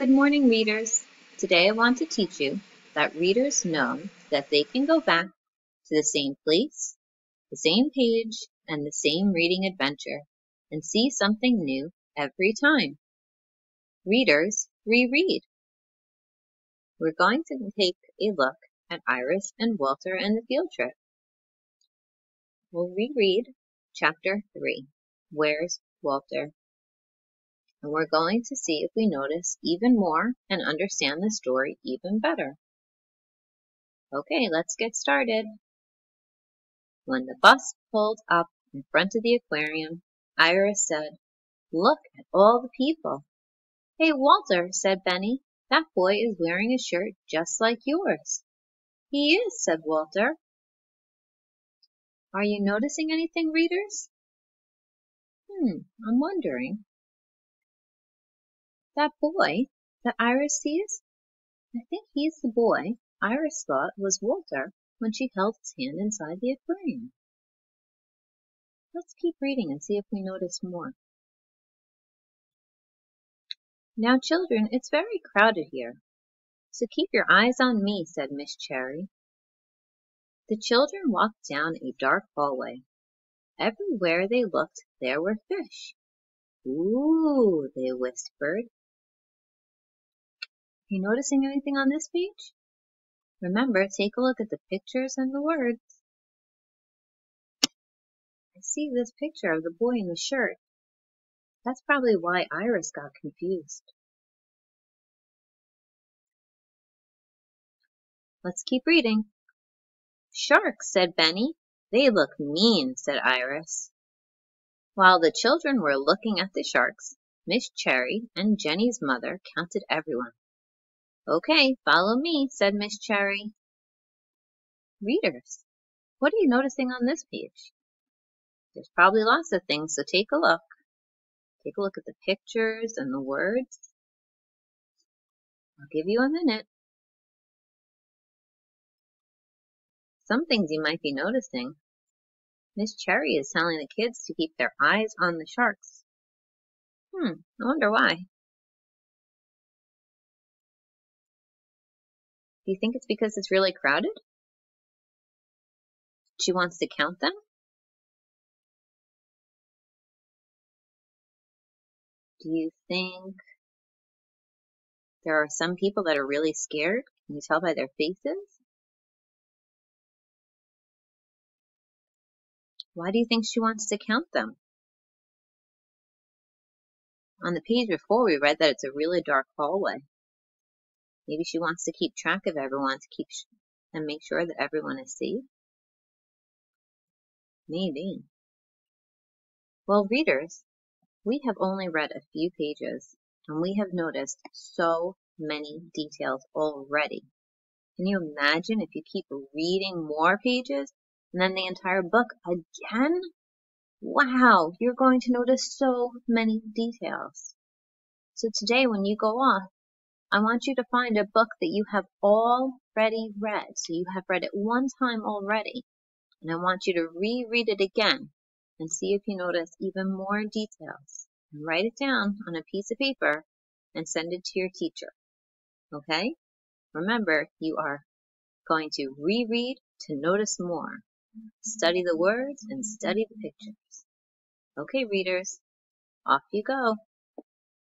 Good morning, readers. Today I want to teach you that readers know that they can go back to the same place, the same page, and the same reading adventure and see something new every time. Readers reread. We're going to take a look at Iris and Walter and the field trip. We'll reread chapter 3, Where's Walter and we're going to see if we notice even more and understand the story even better. Okay, let's get started. When the bus pulled up in front of the aquarium, Iris said, Look at all the people. Hey, Walter, said Benny, that boy is wearing a shirt just like yours. He is, said Walter. Are you noticing anything, readers? Hmm, I'm wondering. That boy that Iris sees? I think he's the boy Iris thought was Walter when she held his hand inside the aquarium. Let's keep reading and see if we notice more. Now, children, it's very crowded here, so keep your eyes on me, said Miss Cherry. The children walked down a dark hallway. Everywhere they looked, there were fish. Ooh, they whispered. Are you noticing anything on this page? Remember, take a look at the pictures and the words. I see this picture of the boy in the shirt. That's probably why Iris got confused. Let's keep reading. Sharks, said Benny. They look mean, said Iris. While the children were looking at the sharks, Miss Cherry and Jenny's mother counted everyone. Okay, follow me, said Miss Cherry. Readers, what are you noticing on this page? There's probably lots of things, so take a look. Take a look at the pictures and the words. I'll give you a minute. Some things you might be noticing. Miss Cherry is telling the kids to keep their eyes on the sharks. Hmm, I wonder why. You think it's because it's really crowded? She wants to count them? Do you think there are some people that are really scared? Can you tell by their faces? Why do you think she wants to count them? On the page before, we read that it's a really dark hallway. Maybe she wants to keep track of everyone to keep and make sure that everyone is safe. Maybe. Well, readers, we have only read a few pages and we have noticed so many details already. Can you imagine if you keep reading more pages and then the entire book again? Wow, you're going to notice so many details. So today when you go off, I want you to find a book that you have already read. So you have read it one time already. And I want you to reread it again and see if you notice even more details. And write it down on a piece of paper and send it to your teacher. Okay? Remember, you are going to reread to notice more. Study the words and study the pictures. Okay, readers, off you go.